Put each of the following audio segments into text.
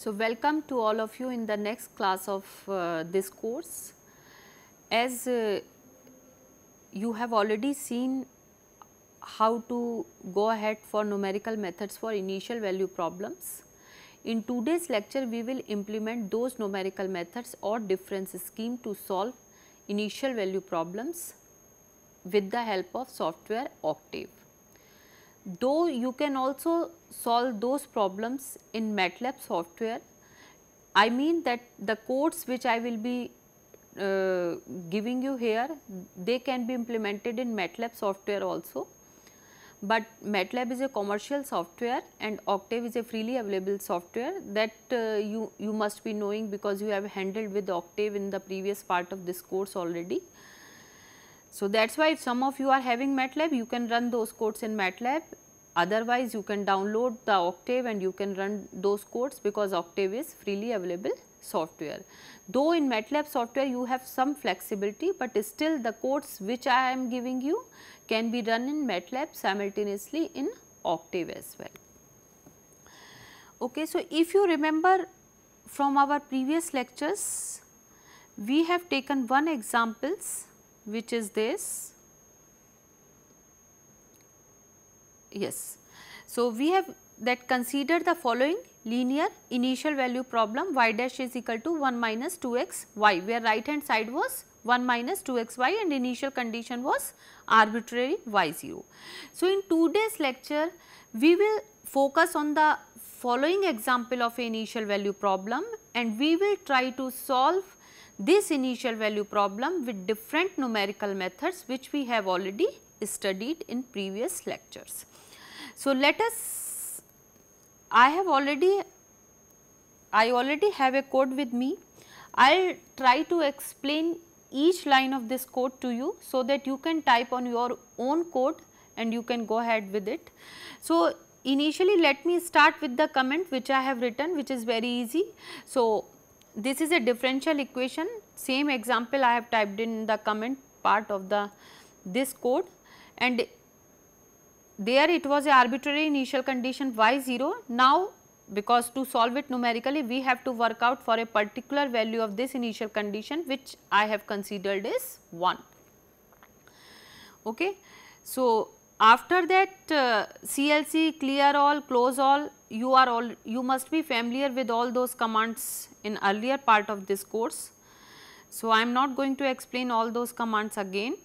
So, welcome to all of you in the next class of uh, this course. As uh, you have already seen how to go ahead for numerical methods for initial value problems. In today's lecture, we will implement those numerical methods or difference scheme to solve initial value problems with the help of software Octave. Though you can also solve those problems in MATLAB software, I mean that the codes which I will be uh, giving you here, they can be implemented in MATLAB software also but MATLAB is a commercial software and Octave is a freely available software that uh, you, you must be knowing because you have handled with Octave in the previous part of this course already. So, that is why if some of you are having MATLAB you can run those codes in MATLAB otherwise you can download the Octave and you can run those codes because Octave is freely available software. Though in MATLAB software you have some flexibility, but still the codes which I am giving you can be run in MATLAB simultaneously in Octave as well. Okay, so, if you remember from our previous lectures, we have taken one examples which is this. Yes. So, we have that consider the following linear initial value problem y dash is equal to 1 minus 2 x y where right hand side was 1 minus 2 x y and initial condition was arbitrary y 0. So, in today's lecture we will focus on the following example of initial value problem and we will try to solve this initial value problem with different numerical methods which we have already studied in previous lectures. So, let us I have already, I already have a code with me. I will try to explain each line of this code to you so that you can type on your own code and you can go ahead with it. So, initially let me start with the comment which I have written which is very easy. So, this is a differential equation same example I have typed in the comment part of the this code and there it was a arbitrary initial condition y 0. Now, because to solve it numerically we have to work out for a particular value of this initial condition which I have considered is 1. Okay. So, after that uh, CLC clear all close all you are all you must be familiar with all those commands in earlier part of this course. So, I am not going to explain all those commands again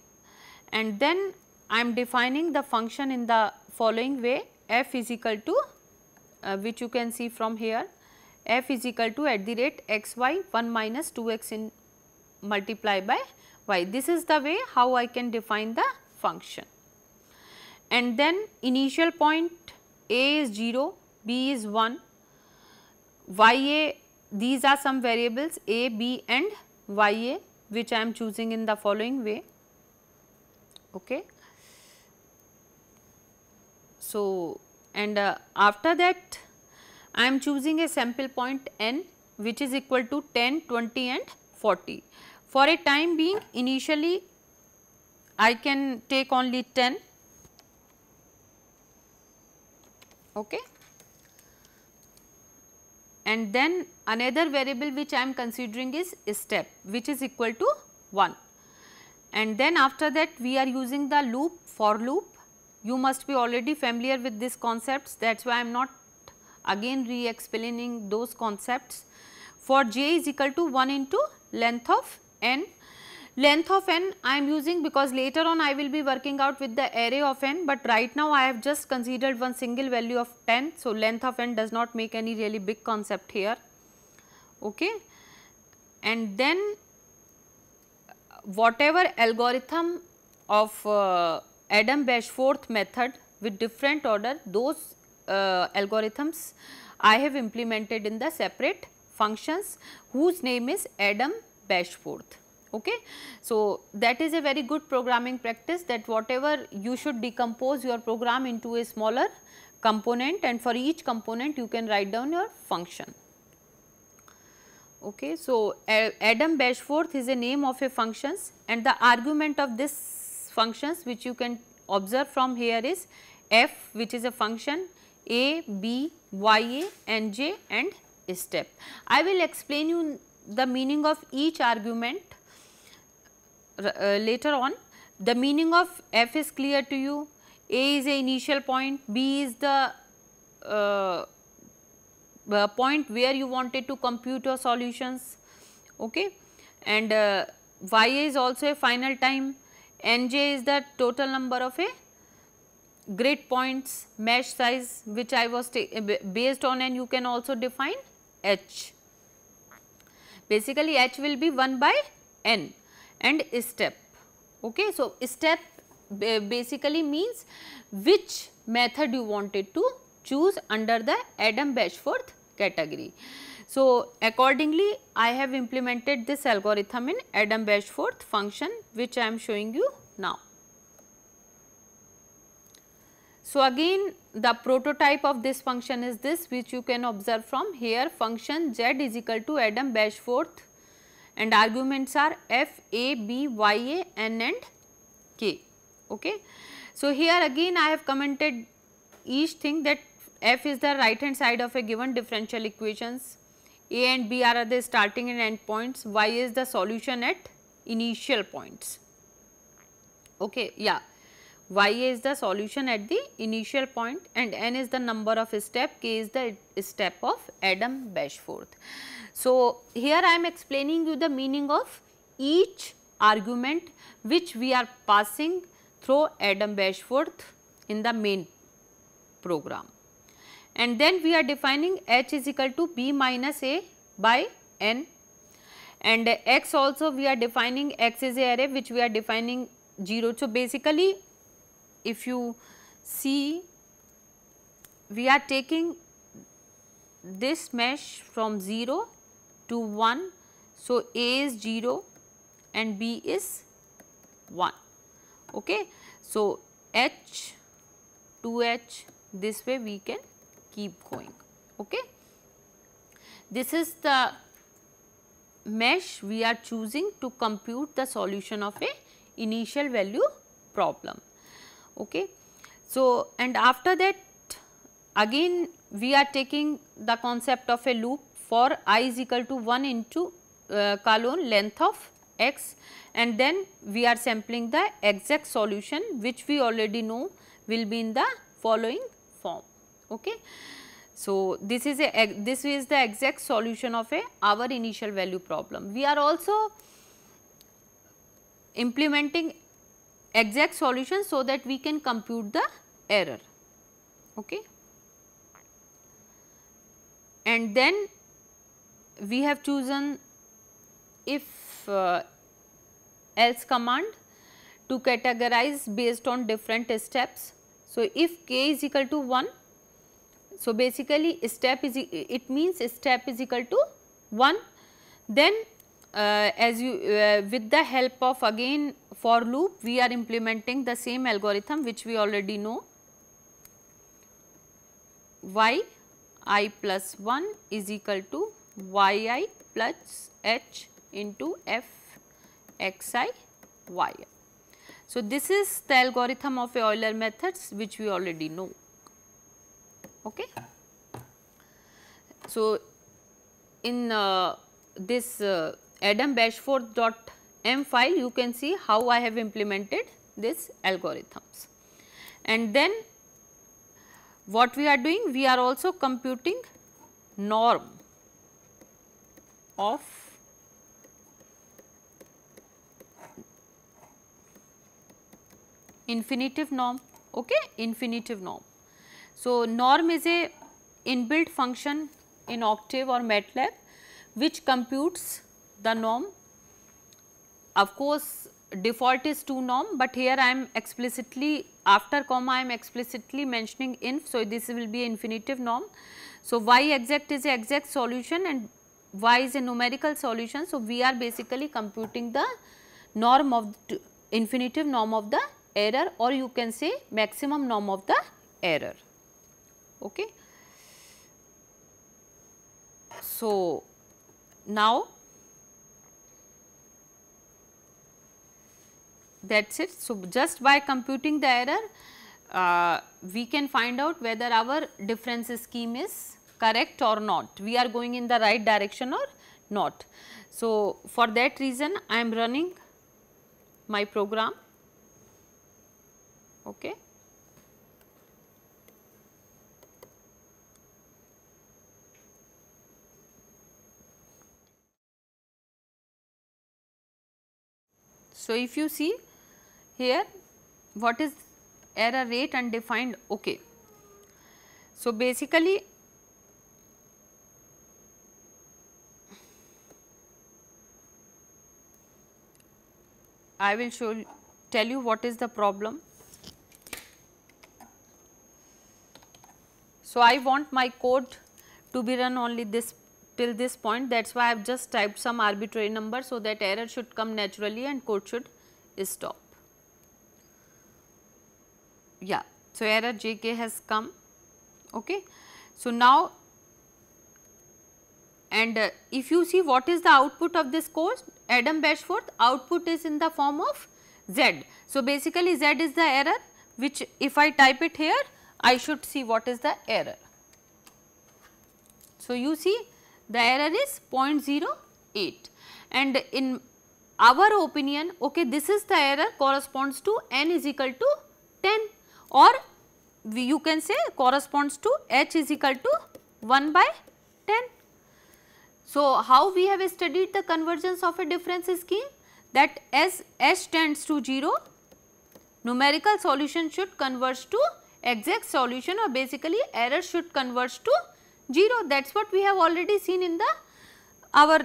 and then I am defining the function in the following way f is equal to uh, which you can see from here f is equal to at the rate x y 1 minus 2 x in multiply by y. This is the way how I can define the function. And then initial point a is 0, b is 1, y a these are some variables a, b and y a which I am choosing in the following way. Okay. So, and uh, after that I am choosing a sample point n which is equal to 10, 20 and 40. For a time being initially I can take only 10 okay. and then another variable which I am considering is step which is equal to 1 and then after that we are using the loop for loop you must be already familiar with these concepts that is why I am not again re-explaining those concepts. For j is equal to 1 into length of n. Length of n I am using because later on I will be working out with the array of n, but right now I have just considered one single value of 10. So, length of n does not make any really big concept here. Okay. And then whatever algorithm of uh, Adam Bashforth method with different order those uh, algorithms I have implemented in the separate functions whose name is Adam Bashforth. Okay. So, that is a very good programming practice that whatever you should decompose your program into a smaller component and for each component you can write down your function. Okay. So, Adam Bashforth is a name of a functions and the argument of this functions which you can observe from here is f which is a function a, b, y a and j and step. I will explain you the meaning of each argument uh, later on. The meaning of f is clear to you, a is a initial point, b is the uh, uh, point where you wanted to compute your solutions. Okay? And uh, y is also a final time nj is the total number of a grid points mesh size which I was eh, based on and you can also define h. Basically h will be 1 by n and step. Okay. So, step basically means which method you wanted to choose under the Adam-Bashforth category. So, accordingly I have implemented this algorithm in Adam-Bashforth function which I am showing you now. So, again the prototype of this function is this which you can observe from here function z is equal to Adam Bashforth and arguments are f, a, b, y, a, n and k. Okay. So, here again I have commented each thing that f is the right hand side of a given differential equations, a and b are the starting and end points, y is the solution at initial points. Okay, yeah y is the solution at the initial point and n is the number of step, k is the step of Adam Bashforth. So, here I am explaining you the meaning of each argument which we are passing through Adam Bashforth in the main program. And then we are defining h is equal to b minus a by n and x also we are defining x is a array which we are defining 0. So, basically if you see we are taking this mesh from 0 to 1. So, A is 0 and B is 1. Okay. So, H 2H this way we can keep going. Okay. This is the mesh we are choosing to compute the solution of a initial value problem okay. So, and after that again we are taking the concept of a loop for i is equal to 1 into uh, colon length of x and then we are sampling the exact solution which we already know will be in the following form. Okay. So, this is a this is the exact solution of a our initial value problem. We are also implementing exact solution so that we can compute the error. Okay. And then we have chosen if uh, else command to categorize based on different steps. So, if k is equal to 1, so basically step is it means step is equal to 1, then uh, as you uh, with the help of again for loop we are implementing the same algorithm which we already know y i plus 1 is equal to y i plus h into f x i y. So, this is the algorithm of Euler methods which we already know. Okay. So, in uh, this uh, Adam Bashforth dot M file you can see how I have implemented this algorithms. And then what we are doing? We are also computing norm of infinitive norm, okay, infinitive norm. So, norm is a inbuilt function in Octave or MATLAB which computes the norm. Of course, default is 2 norm, but here I am explicitly after comma I am explicitly mentioning inf. So, this will be infinitive norm. So, y exact is a exact solution and y is a numerical solution. So, we are basically computing the norm of the infinitive norm of the error or you can say maximum norm of the error. Okay. So, now that is it. So, just by computing the error uh, we can find out whether our difference scheme is correct or not, we are going in the right direction or not. So, for that reason I am running my program. Okay. So, if you see here what is error rate undefined okay. So, basically I will show tell you what is the problem. So, I want my code to be run only this till this point that is why I have just typed some arbitrary number so that error should come naturally and code should stop. Yeah, so error jk has come. Okay. So, now and uh, if you see what is the output of this course Adam Bashforth output is in the form of z. So, basically z is the error which if I type it here I should see what is the error. So, you see the error is 0.08 and in our opinion okay this is the error corresponds to n is equal to 10 or you can say corresponds to h is equal to 1 by 10. So, how we have studied the convergence of a difference scheme that as h tends to 0 numerical solution should converge to exact solution or basically error should converge to 0 that is what we have already seen in the our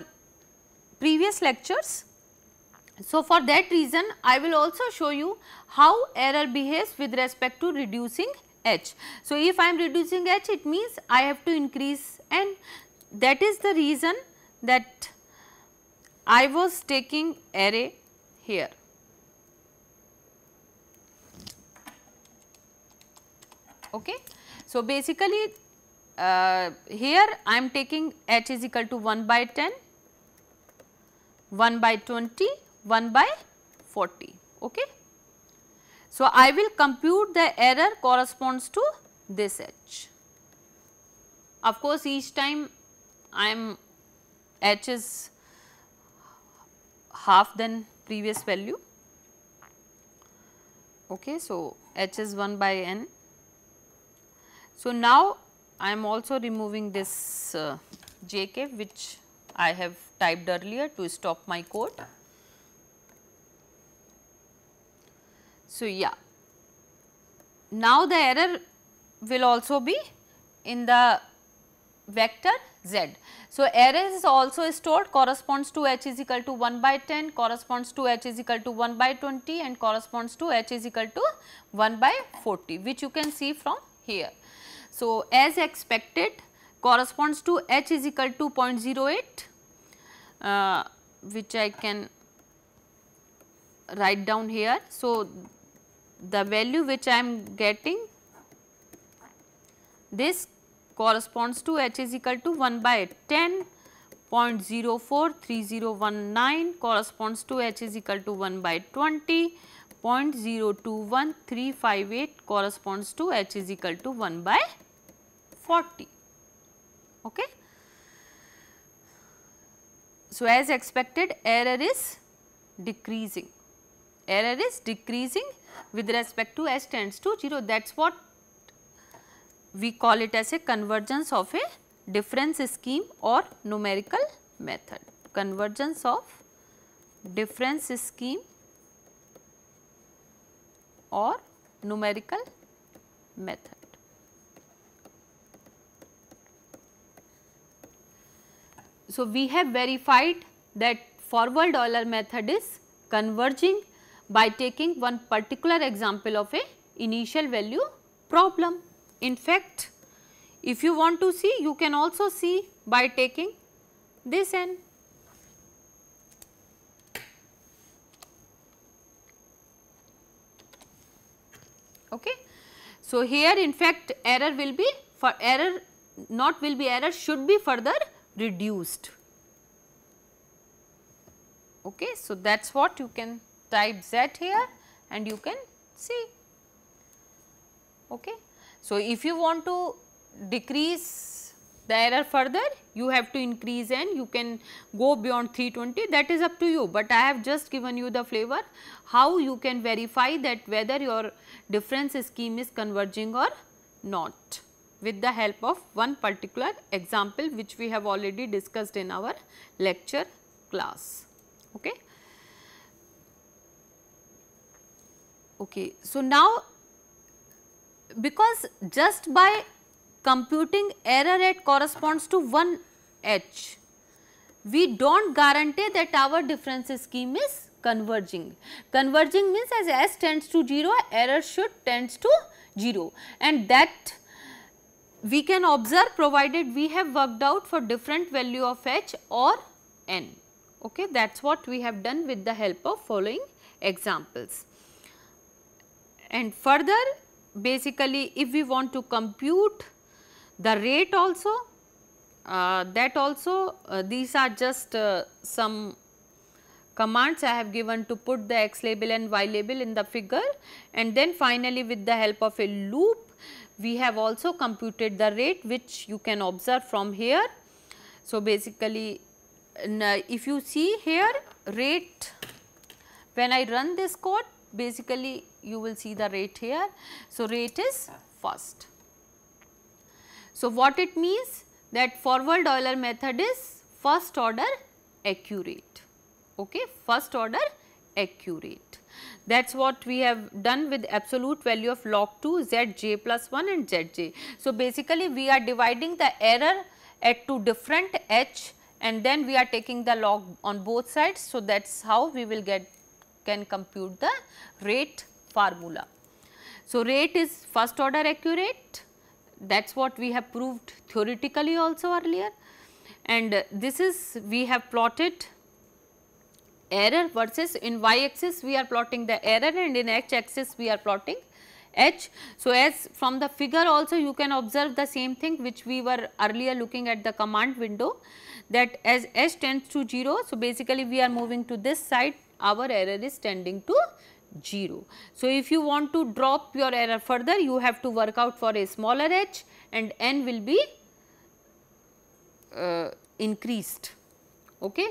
previous lectures. So, for that reason I will also show you how error behaves with respect to reducing h. So, if I am reducing h it means I have to increase n that is the reason that I was taking array here. Okay. So, basically uh, here I am taking h is equal to 1 by 10, 1 by 20, 1 by 40. Okay. So, I will compute the error corresponds to this h. Of course, each time I am h is half than previous value. Okay, so, h is 1 by n. So, now I am also removing this uh, JK which I have typed earlier to stop my code. So, yeah. Now, the error will also be in the vector z. So, error is also stored corresponds to h is equal to 1 by 10, corresponds to h is equal to 1 by 20 and corresponds to h is equal to 1 by 40 which you can see from here. So, as expected corresponds to h is equal to 0.08 uh, which I can write down here. So, the value which I am getting this corresponds to h is equal to 1 by 10 0.043019 corresponds to h is equal to 1 by 20 0.021358 corresponds to h is equal to 1 by 40. Okay. So, as expected error is decreasing, error is decreasing with respect to s tends to 0 that is what we call it as a convergence of a difference scheme or numerical method. Convergence of difference scheme or numerical method. So, we have verified that forward Euler method is converging by taking one particular example of a initial value problem. In fact, if you want to see you can also see by taking this n Okay. So, here in fact error will be for error not will be error should be further reduced. Okay. So, that is what you can type z here and you can see. Okay. So, if you want to decrease the error further you have to increase and you can go beyond 320 that is up to you, but I have just given you the flavor how you can verify that whether your difference scheme is converging or not with the help of one particular example which we have already discussed in our lecture class. Okay. Okay. So, now because just by computing error rate corresponds to 1 h, we do not guarantee that our difference scheme is converging. Converging means as s tends to 0, error should tends to 0 and that we can observe provided we have worked out for different value of h or n. Okay, that is what we have done with the help of following examples. And further basically if we want to compute the rate also uh, that also uh, these are just uh, some commands I have given to put the x label and y label in the figure and then finally with the help of a loop we have also computed the rate which you can observe from here. So, basically if you see here rate when I run this code basically you will see the rate here. So, rate is first. So, what it means that forward Euler method is first order accurate, okay, first order accurate. That is what we have done with absolute value of log 2 zj plus 1 and zj. So, basically we are dividing the error at two different h and then we are taking the log on both sides. So, that is how we will get can compute the rate formula. So, rate is first order accurate that is what we have proved theoretically also earlier and this is we have plotted error versus in y axis we are plotting the error and in x axis we are plotting h. So, as from the figure also you can observe the same thing which we were earlier looking at the command window that as h tends to 0. So, basically we are moving to this side our error is tending to 0. So, if you want to drop your error further you have to work out for a smaller h and n will be uh, increased. Okay.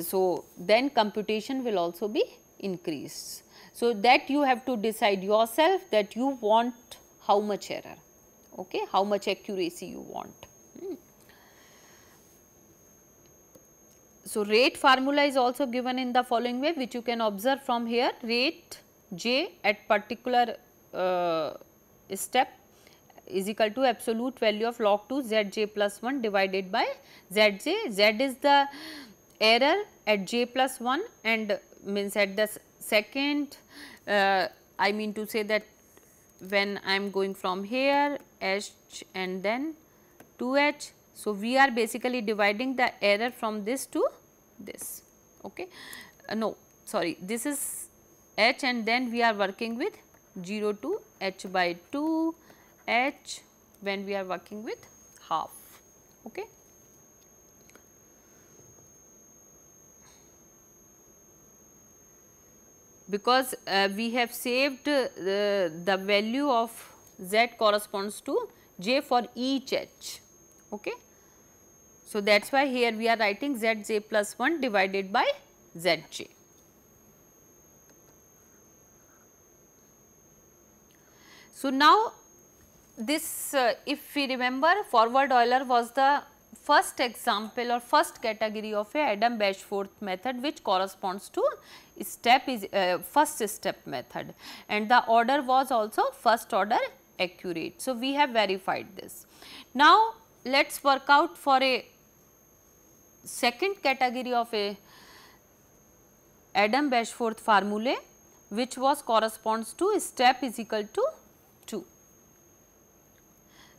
So, then computation will also be increased. So, that you have to decide yourself that you want how much error, okay, how much accuracy you want. Hmm. So, rate formula is also given in the following way which you can observe from here rate j at particular uh, step is equal to absolute value of log 2 zj plus 1 divided by zj. z is the error at j plus 1 and means at the second uh, I mean to say that when I am going from here h and then 2h. So, we are basically dividing the error from this to this okay uh, no sorry this is h and then we are working with 0 to h by 2 h when we are working with half okay because uh, we have saved uh, the value of z corresponds to j for each h. Okay. So, that is why here we are writing zj plus 1 divided by zj. So, now this uh, if we remember forward Euler was the first example or first category of a Adam Bashforth method which corresponds to step is uh, first step method and the order was also first order accurate. So, we have verified this. Now, let us work out for a second category of a Adam Bashforth formulae which was corresponds to step is equal to 2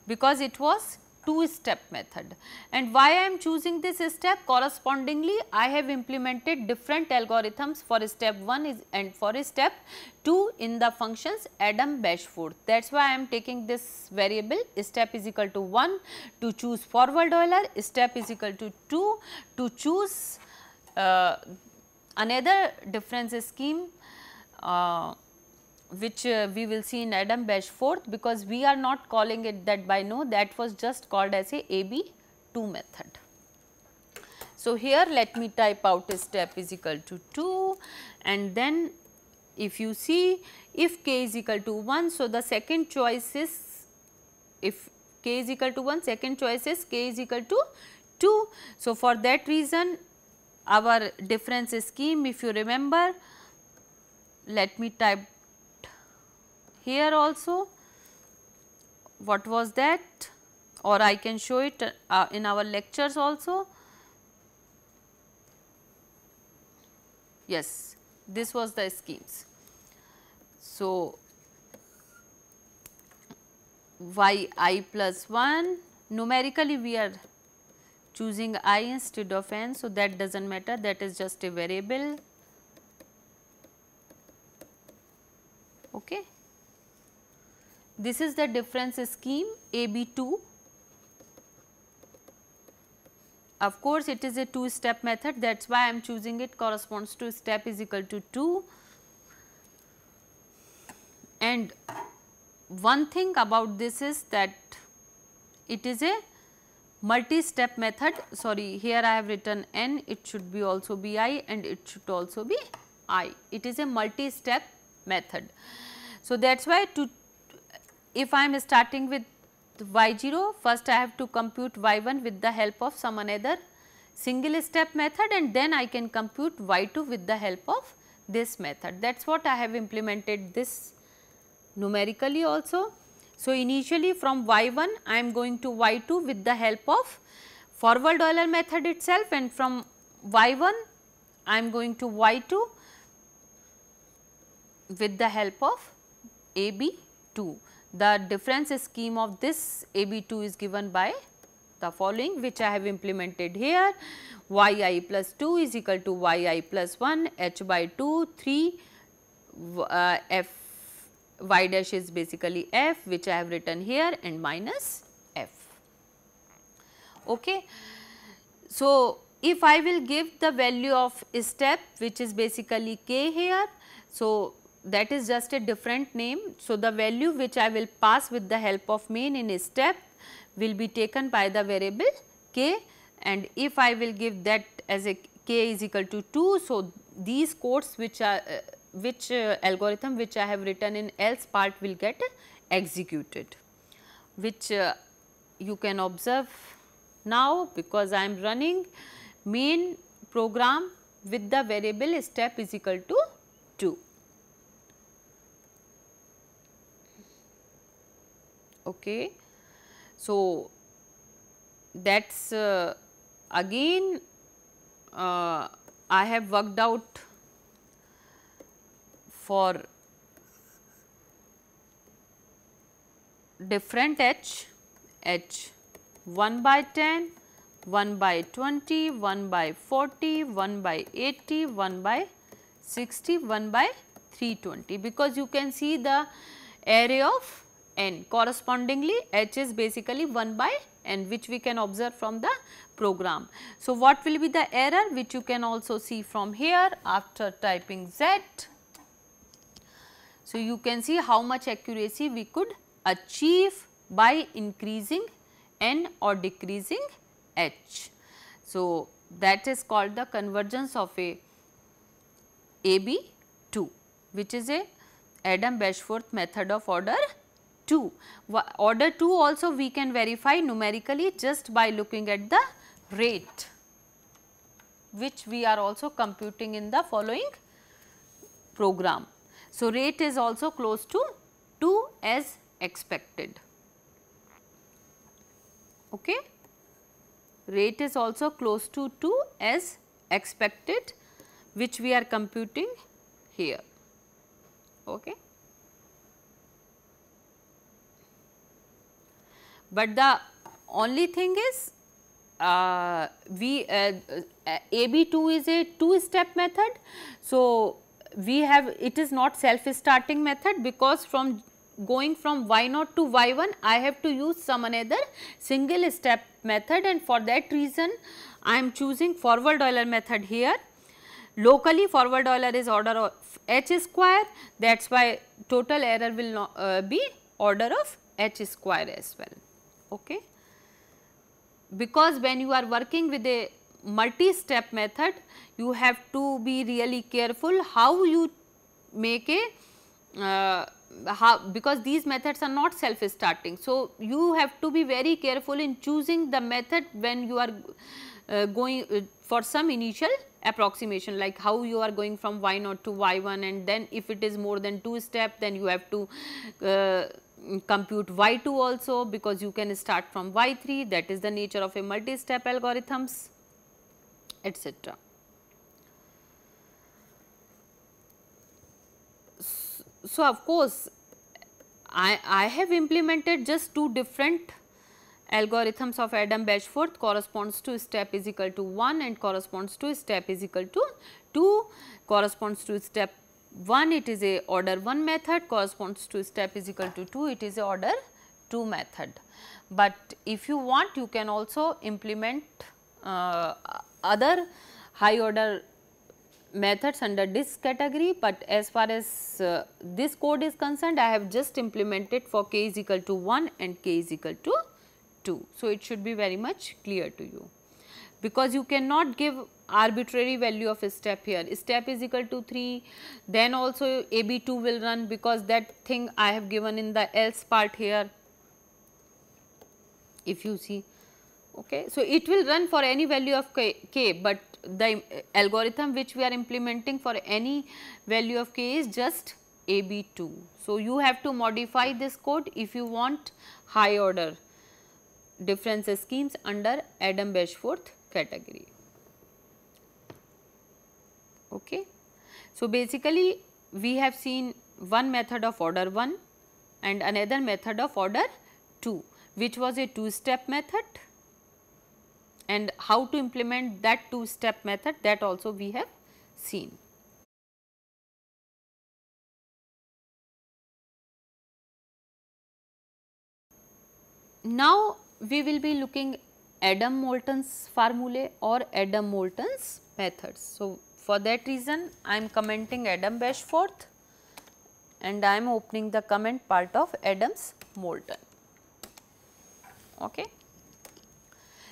because it was two step method. And why I am choosing this step correspondingly I have implemented different algorithms for step 1 is and for step 2 in the functions Adam Bashforth. That is why I am taking this variable step is equal to 1 to choose forward Euler, step is equal to 2 to choose uh, another difference scheme uh, which uh, we will see in Adam Bashforth because we are not calling it that by no that was just called as a AB2 method. So, here let me type out a step is equal to 2 and then if you see if k is equal to 1. So, the second choice is if k is equal to 1 second choice is k is equal to 2. So, for that reason our difference scheme if you remember let me type here also what was that or I can show it uh, in our lectures also. Yes, this was the schemes. So, y i plus 1 numerically we are choosing i instead of n. So, that does not matter that is just a variable. Okay. This is the difference scheme AB2. Of course, it is a two step method that is why I am choosing it corresponds to step is equal to 2. And one thing about this is that it is a multi-step method sorry here I have written n it should be also be i and it should also be i it is a multi-step method. So, that is why to if I am starting with y0 first I have to compute y1 with the help of some another single step method and then I can compute y2 with the help of this method that is what I have implemented this numerically also. So, initially from y1 I am going to y2 with the help of forward Euler method itself and from y1 I am going to y2 with the help of AB2. The difference scheme of this AB2 is given by the following which I have implemented here yi plus 2 is equal to yi plus 1 h by 2 3 uh, f y dash is basically f which I have written here and minus f. Okay. So, if I will give the value of step which is basically k here. So, that is just a different name. So, the value which I will pass with the help of main in a step will be taken by the variable k and if I will give that as a k is equal to 2. So, these codes which are uh, which uh, algorithm which I have written in else part will get executed which uh, you can observe now because I am running main program with the variable step is equal to 2. Okay. So, that is uh, again uh, I have worked out for different h, h 1 by 10, 1 by 20, 1 by 40, 1 by 80, 1 by 60, 1 by 320 because you can see the array of n correspondingly h is basically 1 by n which we can observe from the program. So, what will be the error which you can also see from here after typing z so, you can see how much accuracy we could achieve by increasing n or decreasing h. So, that is called the convergence of a AB 2 which is a Adam Bashforth method of order 2. Order 2 also we can verify numerically just by looking at the rate which we are also computing in the following program. So, rate is also close to 2 as expected. Okay. Rate is also close to 2 as expected which we are computing here. Okay. But the only thing is uh, we uh, uh, AB2 is a two step method. So, we have it is not self starting method because from going from y0 to y1 I have to use some another single step method and for that reason I am choosing forward Euler method here. Locally forward Euler is order of h square that is why total error will not, uh, be order of h square as well. Okay. Because when you are working with a multi-step method, you have to be really careful how you make a uh, how because these methods are not self starting. So, you have to be very careful in choosing the method when you are uh, going uh, for some initial approximation like how you are going from y naught to y 1 and then if it is more than 2 step then you have to uh, Mm, compute y 2 also because you can start from y 3 that is the nature of a multi step algorithms etc. So, of course, I, I have implemented just two different algorithms of Adam Bashforth corresponds to step is equal to 1 and corresponds to step is equal to 2 corresponds to step 1 it is a order 1 method corresponds to step is equal to 2 it is a order 2 method. But if you want you can also implement uh, other high order methods under this category, but as far as uh, this code is concerned I have just implemented for k is equal to 1 and k is equal to 2. So, it should be very much clear to you because you cannot give arbitrary value of a step here step is equal to 3 then also AB2 will run because that thing I have given in the else part here if you see okay. So, it will run for any value of k, k but the uh, algorithm which we are implementing for any value of k is just AB2. So, you have to modify this code if you want high order difference schemes under Adam Bashforth category. Okay. So, basically we have seen one method of order 1 and another method of order 2 which was a two step method and how to implement that two step method that also we have seen. Now, we will be looking Adam Moulton's formulae or Adam Moulton's methods. So, for that reason I am commenting Adam Bashforth and I am opening the comment part of Adams Moulton. Okay.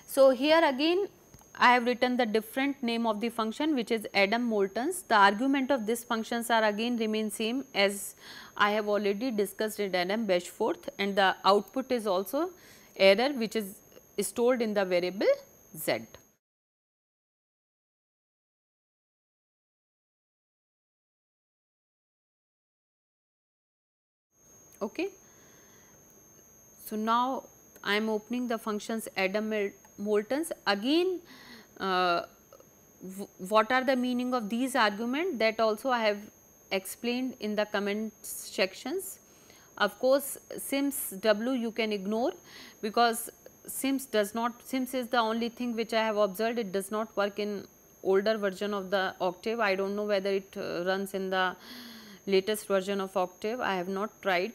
So, here again I have written the different name of the function which is Adam Moulton's. The argument of these functions are again remain same as I have already discussed in Adam Bashforth and the output is also error which is stored in the variable z. Okay. So, now I am opening the functions Adam Moultons again uh, what are the meaning of these argument that also I have explained in the comment sections. Of course, syms W you can ignore because syms does not, syms is the only thing which I have observed it does not work in older version of the Octave. I do not know whether it uh, runs in the latest version of Octave. I have not tried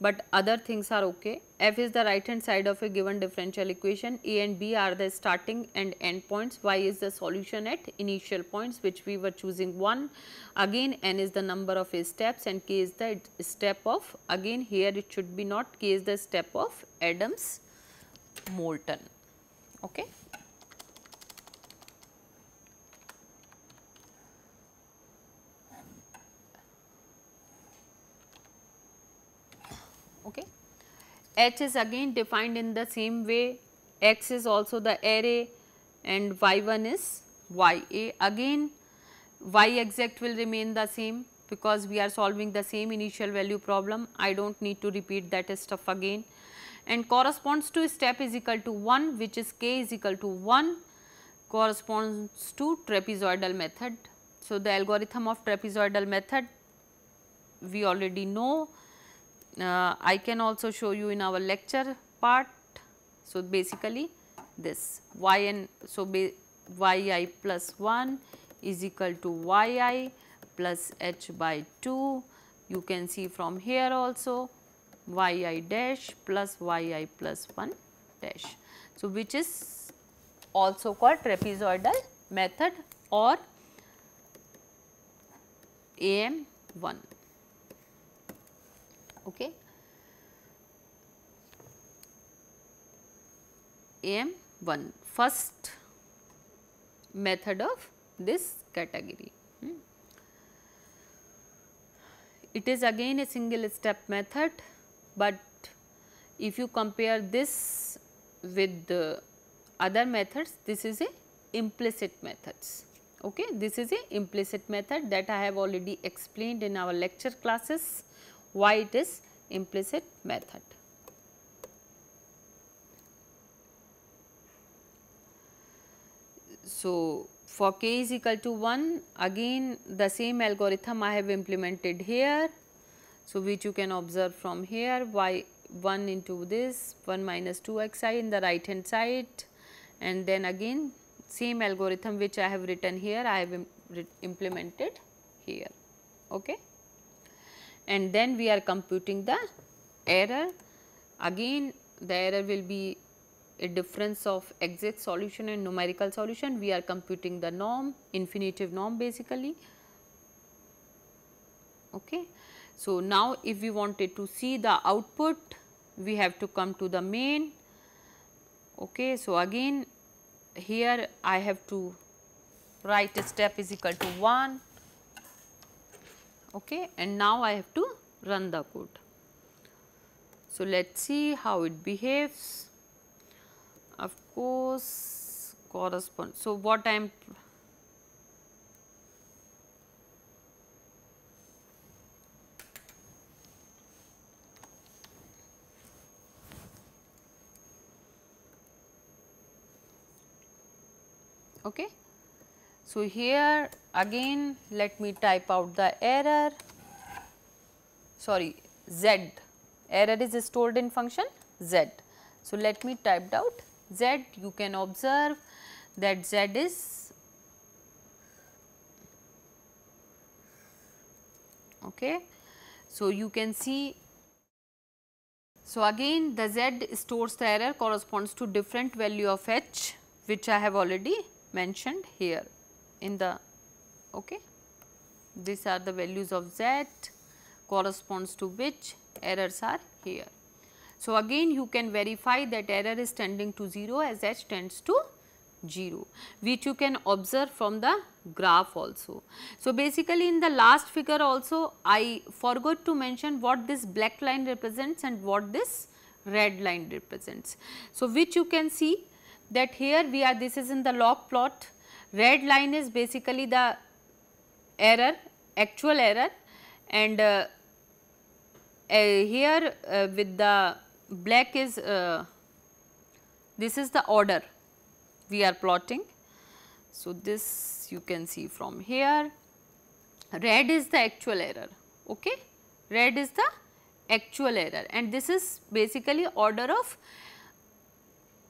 but other things are okay. f is the right hand side of a given differential equation, a and b are the starting and end points, y is the solution at initial points which we were choosing 1, again n is the number of steps and k is the step of again here it should be not k is the step of Adams Moulton. Okay. okay. H is again defined in the same way, X is also the array and Y1 is YA. Again Y exact will remain the same because we are solving the same initial value problem. I do not need to repeat that stuff again and corresponds to step is equal to 1 which is k is equal to 1 corresponds to trapezoidal method. So, the algorithm of trapezoidal method we already know uh, I can also show you in our lecture part. So, basically this y n so y i plus 1 is equal to y i plus h by 2 you can see from here also y i dash plus y i plus 1 dash. So, which is also called trapezoidal method or AM 1 okay AM 1 first method of this category. Hmm. It is again a single step method, but if you compare this with the other methods, this is a implicit methods. Okay, this is a implicit method that I have already explained in our lecture classes why it is implicit method. So, for k is equal to 1 again the same algorithm I have implemented here. So, which you can observe from here y 1 into this 1 minus 2 x i in the right hand side and then again same algorithm which I have written here I have Im implemented here. Okay. And then we are computing the error again the error will be a difference of exact solution and numerical solution, we are computing the norm, infinitive norm basically. Okay. So, now if we wanted to see the output, we have to come to the main. Okay. So, again here I have to write a step is equal to 1 okay, and now I have to run the code. So, let us see how it behaves of course correspond. So, what I am okay. So, here again let me type out the error sorry z error is stored in function z. So, let me type out z you can observe that z is okay. So, you can see so again the z stores the error corresponds to different value of h which I have already mentioned here in the okay. These are the values of z corresponds to which errors are here. So, again you can verify that error is tending to 0 as h tends to 0 which you can observe from the graph also. So, basically in the last figure also I forgot to mention what this black line represents and what this red line represents. So, which you can see that here we are this is in the log plot. Red line is basically the error actual error. And uh, uh, here uh, with the black is uh, this is the order we are plotting. So, this you can see from here. Red is the actual error okay? Red is the actual error. And this is basically order of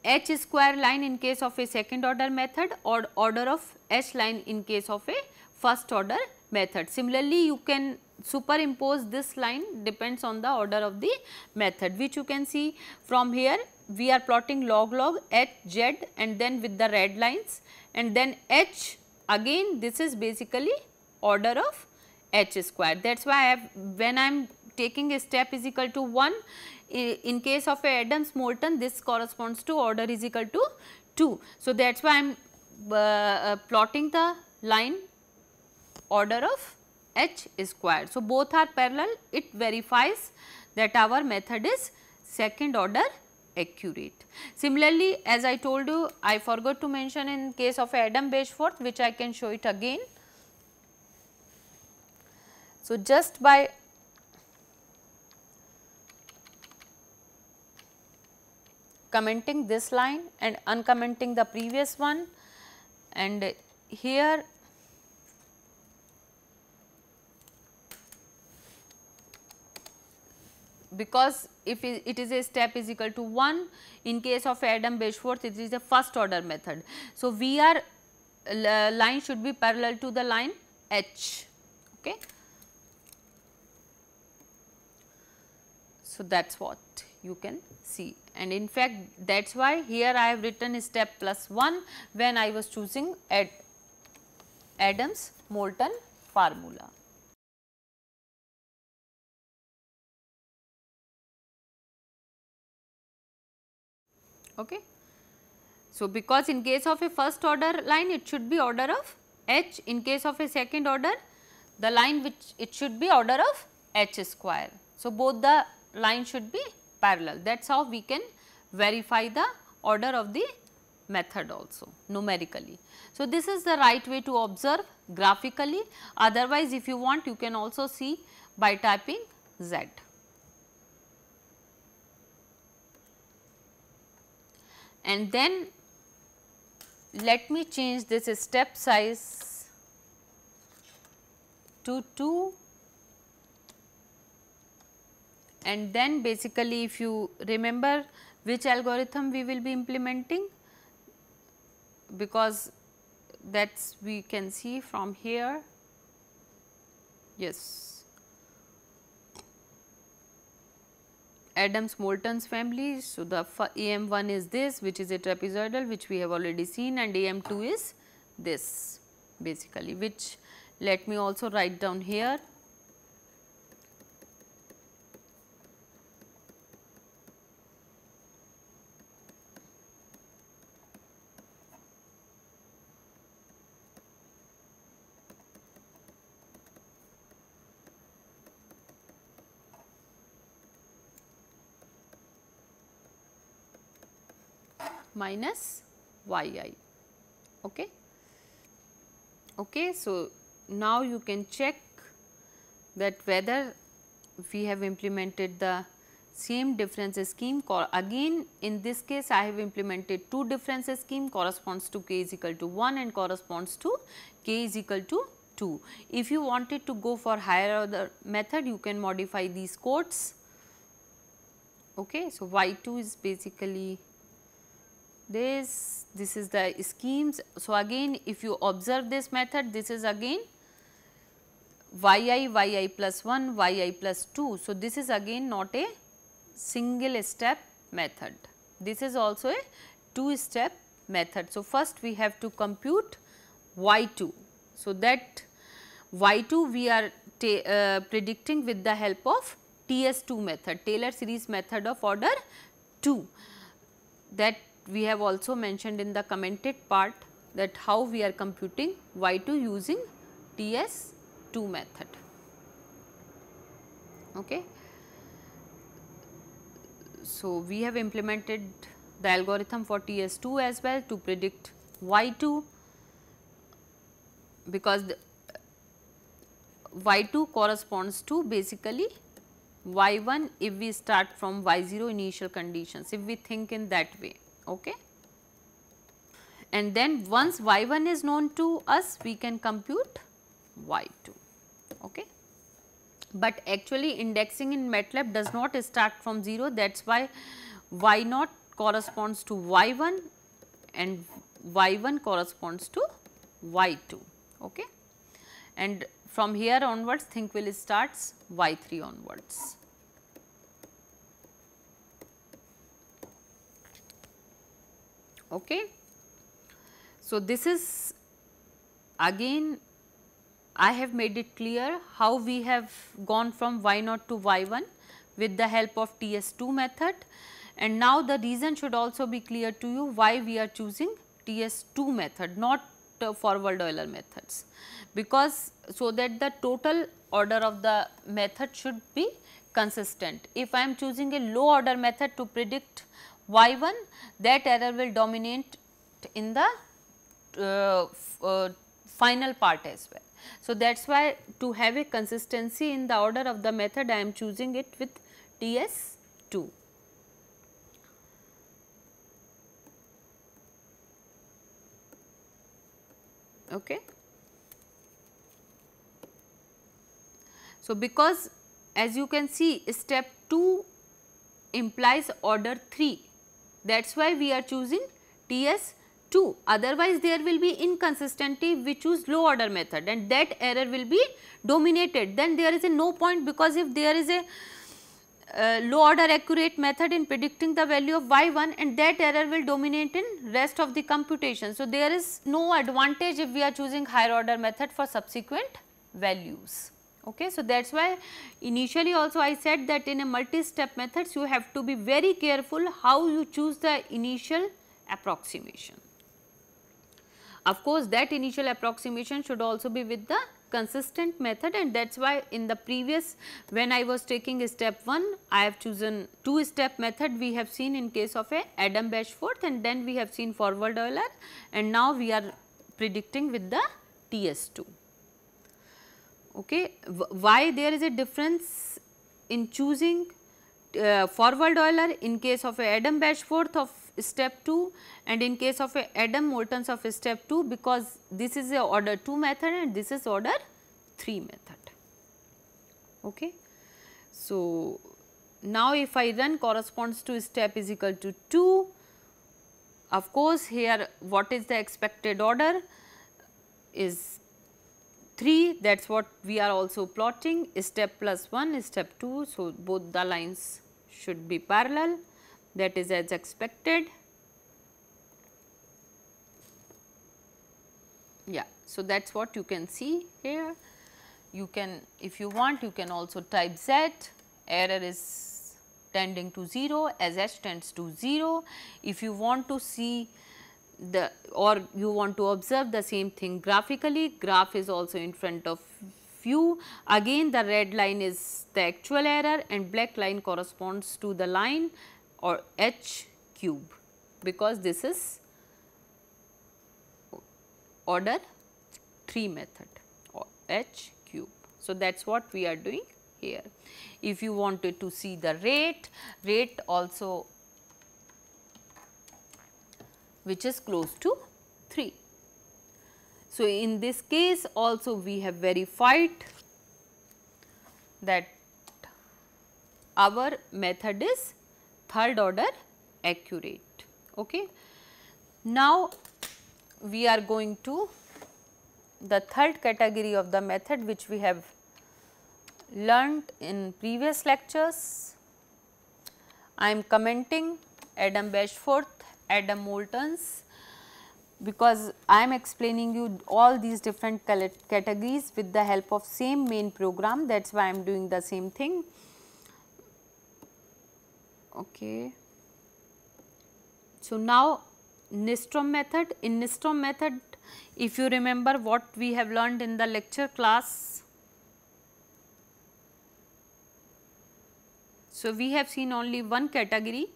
h square line in case of a second order method or order of h line in case of a first order method. Similarly, you can superimpose this line depends on the order of the method which you can see from here we are plotting log log h z and then with the red lines and then h again this is basically order of h square that is why I have when I am taking a step is equal to 1 in case of a Adams Moulton this corresponds to order is equal to 2. So, that is why I am uh, uh, plotting the line order of h square. So, both are parallel it verifies that our method is second order accurate. Similarly, as I told you I forgot to mention in case of Adam Bashforth which I can show it again. So, just by commenting this line and uncommenting the previous one and here because if it is a step is equal to 1 in case of Adam Bashforth it is a first order method. So, VR line should be parallel to the line H. Okay. So, that is what you can see and in fact that is why here I have written step plus 1 when I was choosing Ad Adams Moulton formula. Okay. So, because in case of a first order line it should be order of h, in case of a second order the line which it should be order of h square. So, both the line should be parallel that is how we can verify the order of the method also numerically. So, this is the right way to observe graphically otherwise if you want you can also see by typing z. And then let me change this step size to 2 and then basically if you remember which algorithm we will be implementing because that's we can see from here yes Adams Moulton's family. So, the AM1 is this which is a trapezoidal which we have already seen and AM2 is this basically which let me also write down here minus yi. Okay. Okay, so now you can check that whether we have implemented the same difference scheme again in this case I have implemented two difference scheme corresponds to k is equal to 1 and corresponds to k is equal to 2. If you wanted to go for higher order method you can modify these codes. Okay. So, y2 is basically this, this is the schemes. So, again if you observe this method this is again yi, yi plus 1, yi plus 2. So, this is again not a single step method. This is also a two step method. So, first we have to compute y2. So, that y2 we are uh, predicting with the help of TS2 method, Taylor series method of order 2 that we have also mentioned in the commented part that how we are computing y2 using TS2 method. Okay. So, we have implemented the algorithm for TS2 as well to predict y2 because y2 corresponds to basically y1 if we start from y0 initial conditions if we think in that way okay. And then once y1 is known to us, we can compute y2, okay. But actually indexing in MATLAB does not start from 0, that is why y0 corresponds to y1 and y1 corresponds to y2, okay. And from here onwards think will starts y3 onwards. Okay. So, this is again I have made it clear how we have gone from y0 to y1 with the help of TS2 method and now the reason should also be clear to you why we are choosing TS2 method not uh, forward Euler methods because so that the total order of the method should be consistent. If I am choosing a low order method to predict y1 that error will dominate in the uh, uh, final part as well. So, that is why to have a consistency in the order of the method I am choosing it with TS 2. Okay. So, because as you can see step 2 implies order 3 that is why we are choosing TS 2 otherwise there will be inconsistency we choose low order method and that error will be dominated then there is a no point because if there is a uh, low order accurate method in predicting the value of y1 and that error will dominate in rest of the computation. So, there is no advantage if we are choosing higher order method for subsequent values. Okay, so that is why initially also I said that in a multi-step methods you have to be very careful how you choose the initial approximation. Of course, that initial approximation should also be with the consistent method and that is why in the previous when I was taking step 1 I have chosen two step method we have seen in case of a Adam Bashforth and then we have seen forward Euler and now we are predicting with the TS2. Okay. Why there is a difference in choosing uh, forward Euler in case of a Adam Bashforth of step 2 and in case of a Adam Moultons of step 2 because this is a order 2 method and this is order 3 method. Okay. So, now if I run corresponds to step is equal to 2, of course, here what is the expected order is 3 that is what we are also plotting step plus 1 step 2. So, both the lines should be parallel that is as expected. Yeah, so that is what you can see here. You can if you want you can also type z error is tending to 0 as h tends to 0. If you want to see the or you want to observe the same thing graphically graph is also in front of you again the red line is the actual error and black line corresponds to the line or h cube because this is order 3 method or h cube. So, that is what we are doing here. If you wanted to see the rate, rate also which is close to 3. So, in this case also we have verified that our method is third order accurate. Okay. Now, we are going to the third category of the method which we have learnt in previous lectures. I am commenting Adam Bashforth Adam Moultons because I am explaining you all these different categories with the help of same main program that is why I am doing the same thing. Okay. So, now Nystrom method, in Nystrom method if you remember what we have learned in the lecture class. So, we have seen only one category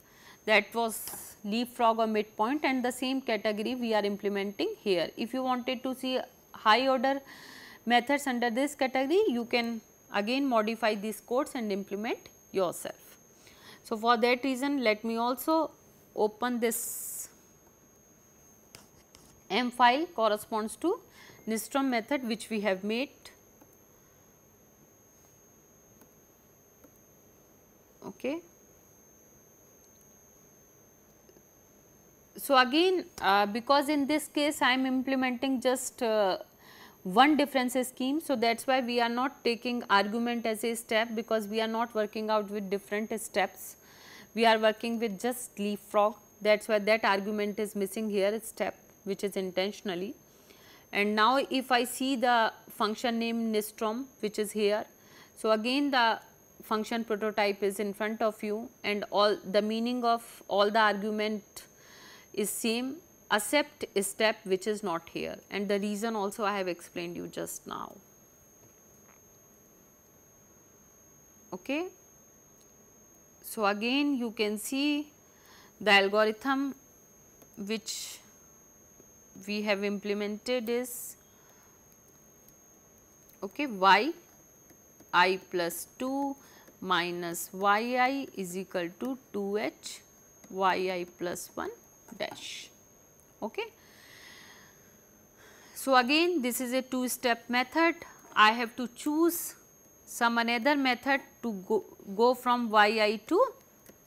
that was leapfrog or midpoint and the same category we are implementing here. If you wanted to see high order methods under this category, you can again modify these codes and implement yourself. So, for that reason let me also open this M file corresponds to Nystrom method which we have made. Okay. So, again uh, because in this case I am implementing just uh, one difference scheme. So, that is why we are not taking argument as a step because we are not working out with different steps. We are working with just leapfrog that is why that argument is missing here step which is intentionally. And now if I see the function name Nystrom which is here. So, again the function prototype is in front of you and all the meaning of all the argument is same accept step which is not here and the reason also I have explained you just now. Okay. So, again you can see the algorithm which we have implemented is okay, y i plus 2 minus y i is equal to 2 h y i plus 1 dash. Okay. So, again this is a two step method I have to choose some another method to go, go from yi to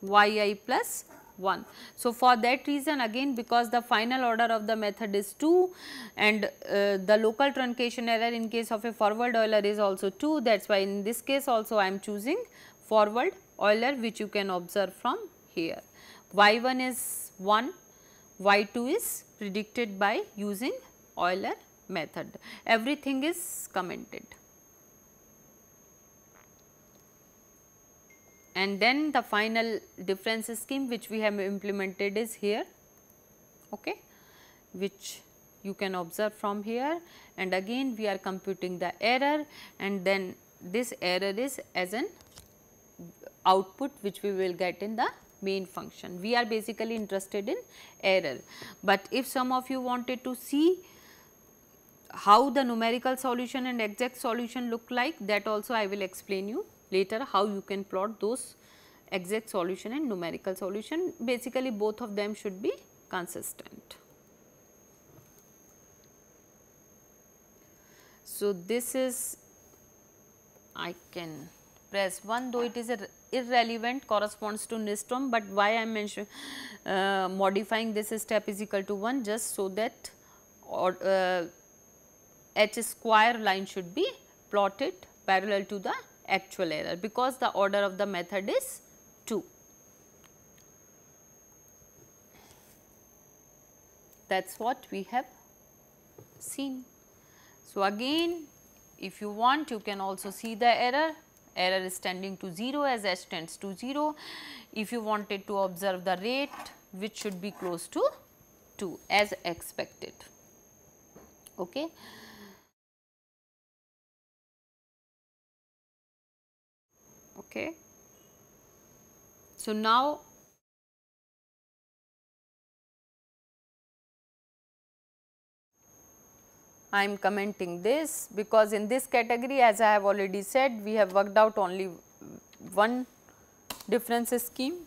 yi plus 1. So, for that reason again because the final order of the method is 2 and uh, the local truncation error in case of a forward Euler is also 2 that is why in this case also I am choosing forward Euler which you can observe from here. y1 is 1 Y2 is predicted by using Euler method. Everything is commented. And then the final difference scheme which we have implemented is here, okay, which you can observe from here and again we are computing the error and then this error is as an output which we will get in the main function. We are basically interested in error, but if some of you wanted to see how the numerical solution and exact solution look like that also I will explain you later how you can plot those exact solution and numerical solution basically both of them should be consistent. So, this is I can press 1 though it is irrelevant corresponds to Nystrom, but why I am mentioning uh, modifying this step is equal to 1 just so that or, uh, h square line should be plotted parallel to the actual error because the order of the method is 2. That is what we have seen. So, again if you want you can also see the error, error is tending to 0 as h tends to 0. If you wanted to observe the rate which should be close to 2 as expected. Okay. Okay. So, now I am commenting this because in this category as I have already said we have worked out only one difference scheme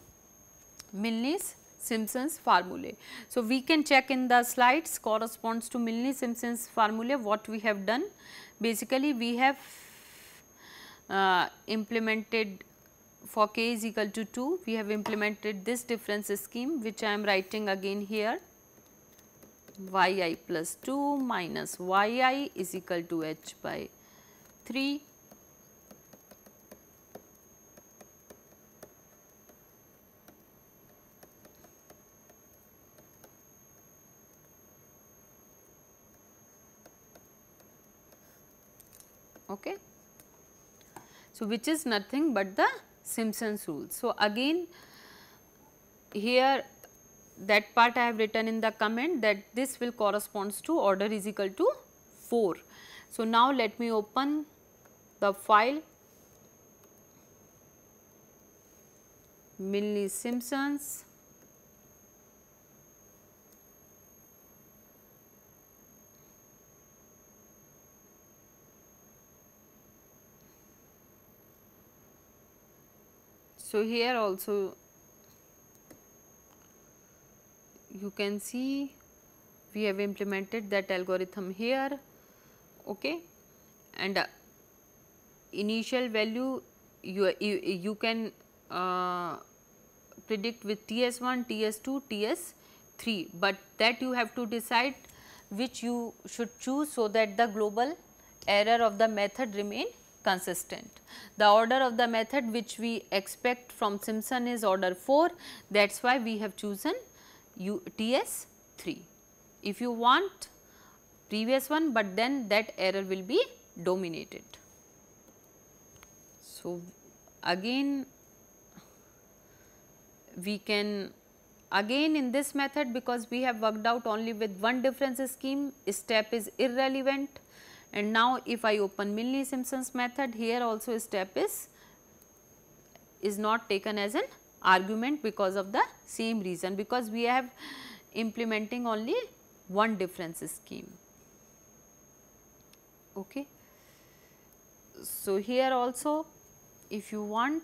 Milne's Simpson's formulae. So, we can check in the slides corresponds to Milne Simpson's formula what we have done. Basically, we have uh, implemented for k is equal to 2, we have implemented this difference scheme which I am writing again here yi plus 2 minus yi is equal to h by 3 okay. So, which is nothing but the Simpson's rule. So, again here that part I have written in the comment that this will corresponds to order is equal to 4. So, now let me open the file Milne Simpsons So, here also you can see we have implemented that algorithm here okay and uh, initial value you, you, you can uh, predict with TS1, TS2, TS3, but that you have to decide which you should choose so that the global error of the method remain consistent. The order of the method which we expect from Simpson is order 4 that is why we have chosen U TS 3. If you want previous one, but then that error will be dominated. So, again we can again in this method because we have worked out only with one difference scheme step is irrelevant and now if I open Milne Simpson's method here also step is is not taken as an argument because of the same reason because we have implementing only one difference scheme. Okay. So, here also if you want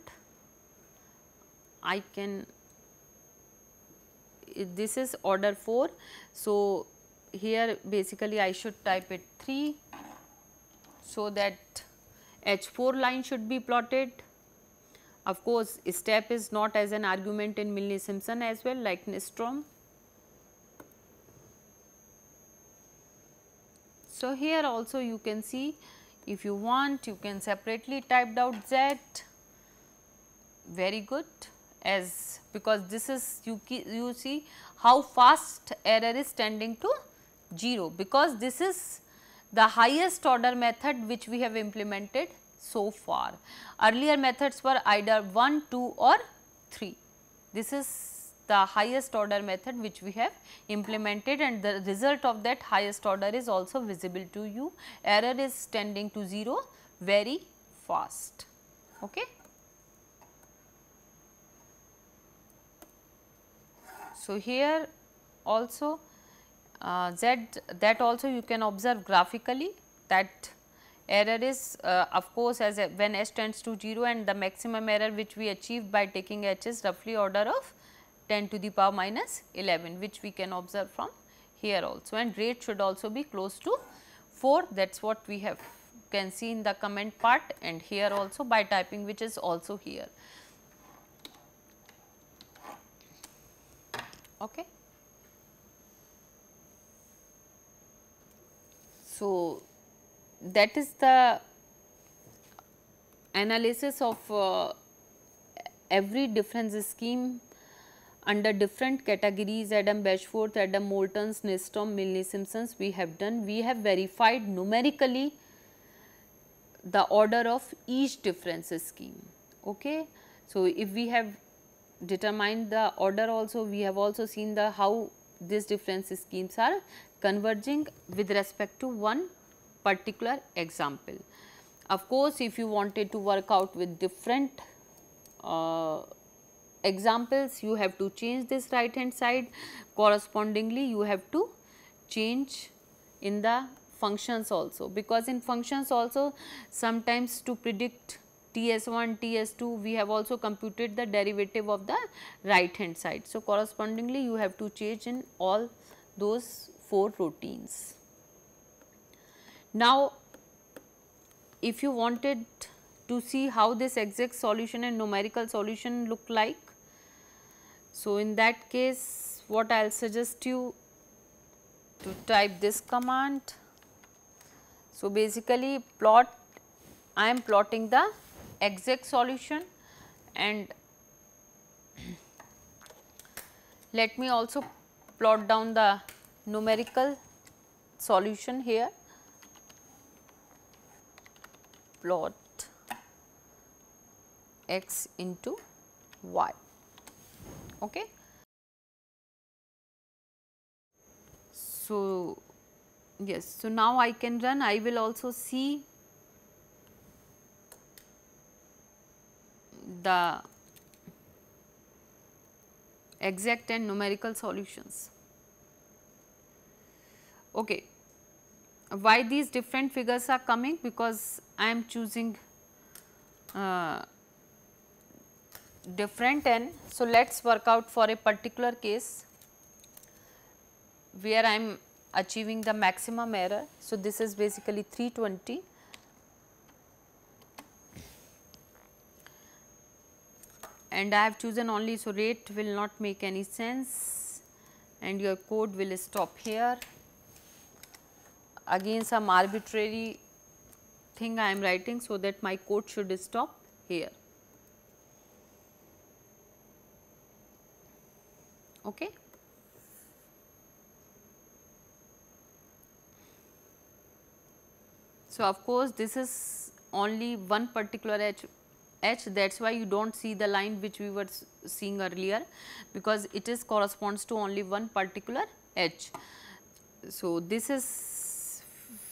I can this is order 4. So, here basically I should type it 3 so that H4 line should be plotted of course, step is not as an argument in Milne-Simpson as well like Nystrom. So, here also you can see if you want you can separately typed out Z. Very good. As because this is you, you see how fast error is tending to 0 because this is the highest order method which we have implemented so far. Earlier methods were either 1, 2 or 3. This is the highest order method which we have implemented and the result of that highest order is also visible to you. Error is tending to 0 very fast. Okay. So, here also uh, Z that also you can observe graphically that error is uh, of course as when s tends to 0 and the maximum error which we achieved by taking h is roughly order of 10 to the power minus 11 which we can observe from here also and rate should also be close to 4 that is what we have can see in the comment part and here also by typing which is also here. Okay. So, that is the analysis of uh, every difference scheme under different categories Adam Bashforth, Adam Moultons, Nystrom, Milne Simpsons we have done. We have verified numerically the order of each difference scheme. Okay. So, if we have determined the order also we have also seen the how these difference schemes are converging with respect to one particular example. Of course, if you wanted to work out with different uh, examples you have to change this right hand side correspondingly you have to change in the functions also because in functions also sometimes to predict TS1, TS2 we have also computed the derivative of the right hand side. So, correspondingly you have to change in all those 4 routines. Now, if you wanted to see how this exact solution and numerical solution look like, so in that case what I will suggest you to type this command. So, basically plot I am plotting the exact solution and let me also plot down the numerical solution here plot x into y okay so yes so now i can run i will also see the exact and numerical solutions. Okay. Why these different figures are coming? Because I am choosing uh, different n. So, let us work out for a particular case where I am achieving the maximum error. So, this is basically 320 and I have chosen only so rate will not make any sense and your code will stop here. Again some arbitrary thing I am writing so that my code should stop here. Okay. So, of course, this is only one particular edge that is why you do not see the line which we were seeing earlier because it is corresponds to only one particular h. So, this is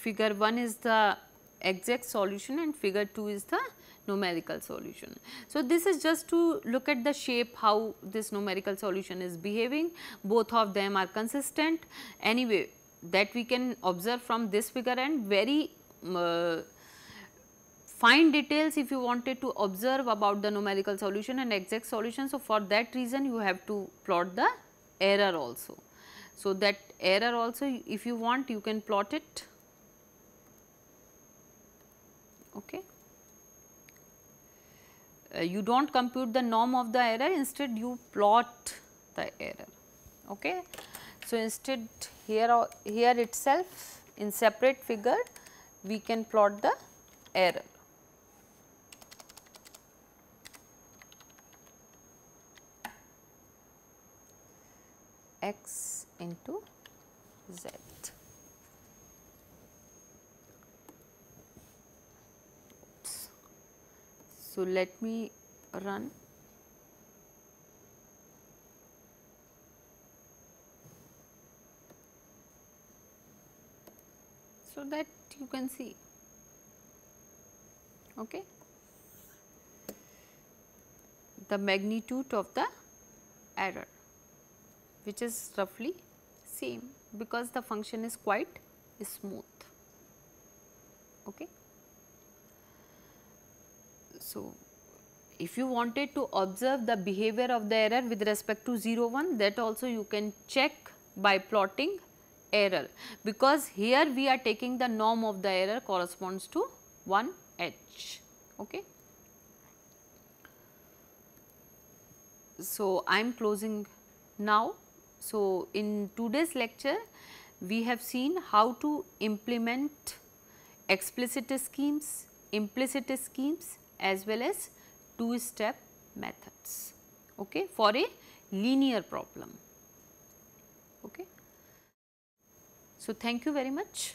figure 1 is the exact solution and figure 2 is the numerical solution. So, this is just to look at the shape how this numerical solution is behaving both of them are consistent anyway that we can observe from this figure and very uh, fine details if you wanted to observe about the numerical solution and exact solution. So, for that reason you have to plot the error also. So, that error also if you want you can plot it. Okay. Uh, you do not compute the norm of the error instead you plot the error. Okay. So, instead here here itself in separate figure we can plot the error. x into z. So, let me run. So that you can see. Okay? The magnitude of the error which is roughly same because the function is quite smooth. Okay so if you wanted to observe the behavior of the error with respect to 0 1 that also you can check by plotting error because here we are taking the norm of the error corresponds to 1 h. Okay. So, I am closing now. So, in today's lecture we have seen how to implement explicit schemes, implicit schemes as well as two step methods okay, for a linear problem. Okay. So, thank you very much.